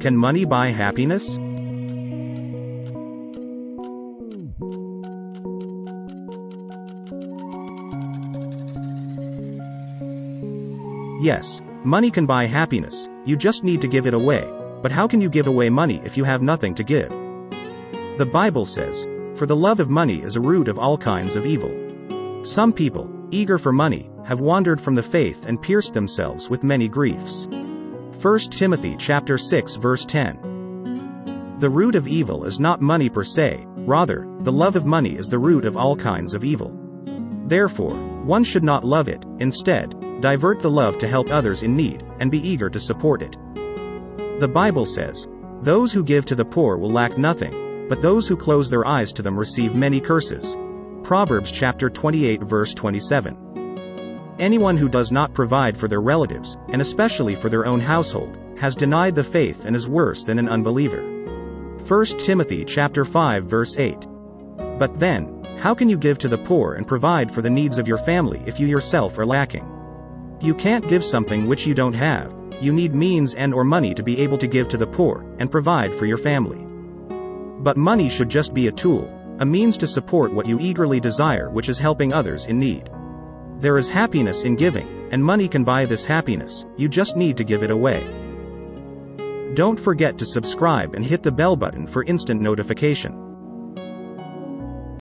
Can money buy happiness? Yes, money can buy happiness, you just need to give it away. But how can you give away money if you have nothing to give? The Bible says, For the love of money is a root of all kinds of evil. Some people, eager for money, have wandered from the faith and pierced themselves with many griefs. 1 Timothy chapter 6 verse 10. The root of evil is not money per se, rather, the love of money is the root of all kinds of evil. Therefore, one should not love it, instead, divert the love to help others in need, and be eager to support it. The Bible says, Those who give to the poor will lack nothing, but those who close their eyes to them receive many curses. Proverbs chapter 28 verse 27. Anyone who does not provide for their relatives, and especially for their own household, has denied the faith and is worse than an unbeliever. 1 Timothy chapter 5 verse 8. But then, how can you give to the poor and provide for the needs of your family if you yourself are lacking? You can't give something which you don't have. You need means and or money to be able to give to the poor and provide for your family. But money should just be a tool, a means to support what you eagerly desire, which is helping others in need. There is happiness in giving, and money can buy this happiness, you just need to give it away. Don't forget to subscribe and hit the bell button for instant notification.